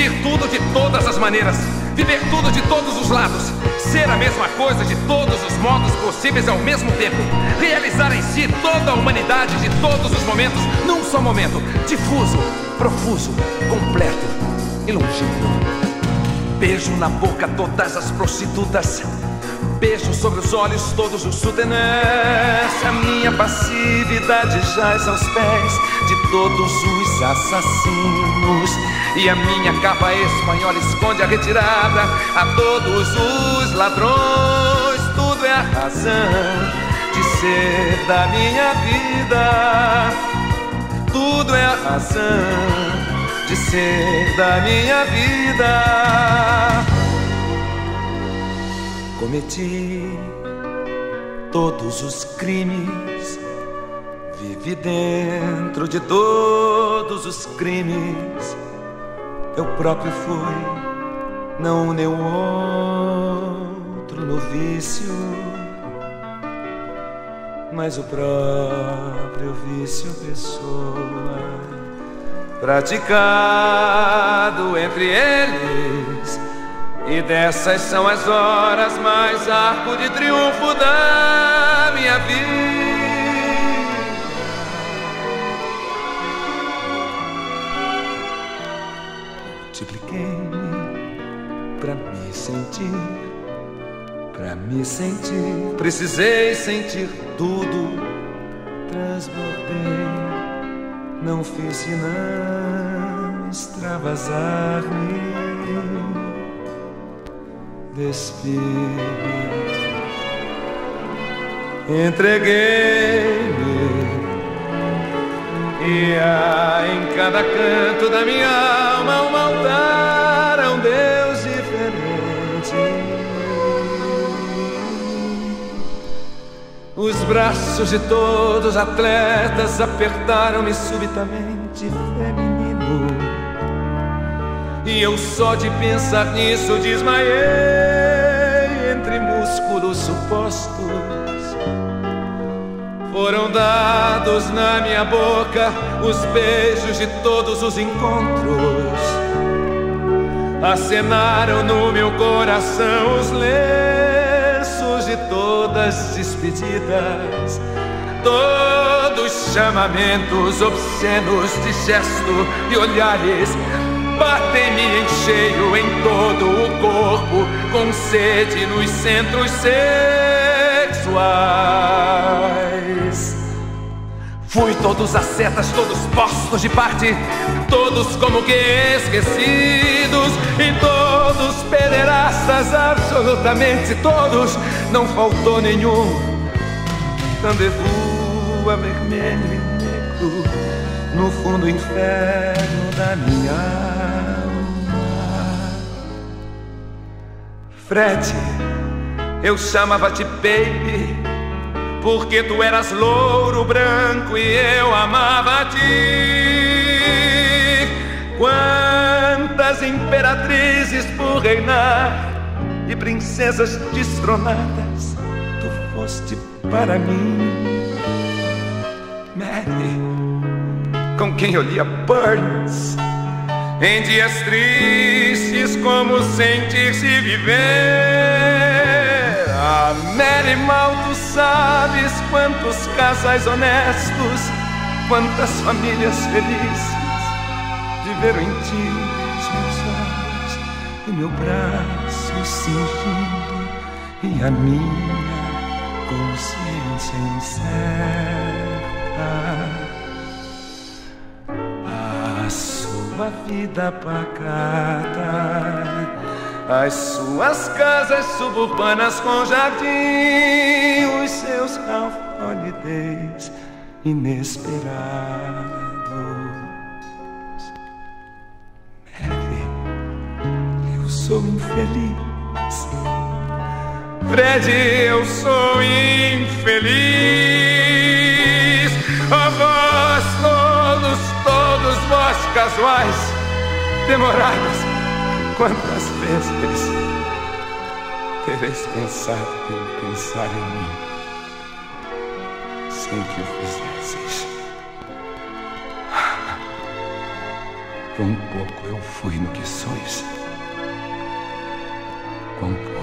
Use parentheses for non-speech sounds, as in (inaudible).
Sentir tudo de todas as maneiras. Viver tudo de todos os lados. Ser a mesma coisa de todos os modos possíveis ao mesmo tempo. Realizar em si toda a humanidade de todos os momentos num só momento. Difuso, profuso, completo e longínquo. Beijo na boca todas as prostitutas. Beijo sobre os olhos todos os sutenés. A minha passividade jaz aos pés de todos os assassinos. E a minha capa espanhola esconde a retirada a todos os ladrões. Tudo é a razão de ser da minha vida. Tudo é a razão de ser da minha vida. Cometi todos os crimes, vivi dentro de todos os crimes. Eu próprio fui, não nenhum outro no vício, mas o próprio vício pessoa praticado entre eles. E dessas são as horas mais arco de triunfo da minha vida. Multipliquei-me pra me sentir, pra me sentir. Precisei sentir tudo, transbordei não fiz senão extravasar-me, despir entreguei-me e há em cada canto da minha alma um altar a um Deus diferente. Os braços de todos atletas apertaram-me subitamente feminino. E eu só de pensar nisso desmaiei entre músculos supostos. Foram dados na minha boca os beijos de todos os encontros. Acenaram no meu coração os lenços de todas despedidas, todos chamamentos obscenos de gesto e olhares batem-me em cheio em todo o corpo, com sede nos centros sexuais. Fui todos ascetas, todos postos de parte, todos como que esquecidos, e todos pederastas, absolutamente todos, não faltou nenhum. Rendezvous a vermelho e negro, no fundo inferno da minha alma. Fred, eu chamava-te baby porque tu eras louro branco e eu amava-te. Quantas imperatrizes por reinar e princesas destronadas tu foste para mim, Mary, com quem eu lia Burns. Em dias tristes, como sentir-se viver ah, Mary, mal tu sabes quantos casais honestos, quantas famílias felizes viveram em ti os meus olhos e meu braço cingindo e a minha consciência incerta. Sua vida pacata as suas casas suburbanas com jardim, os seus half holidays inesperados. Mary, eu sou infeliz. Fred, eu sou infeliz. Casuais, demorados Quantas vezes tereis pensado em pensar em mim sem que o fizesses? (laughs) Quão pouco eu fui no que sois. Quão pouco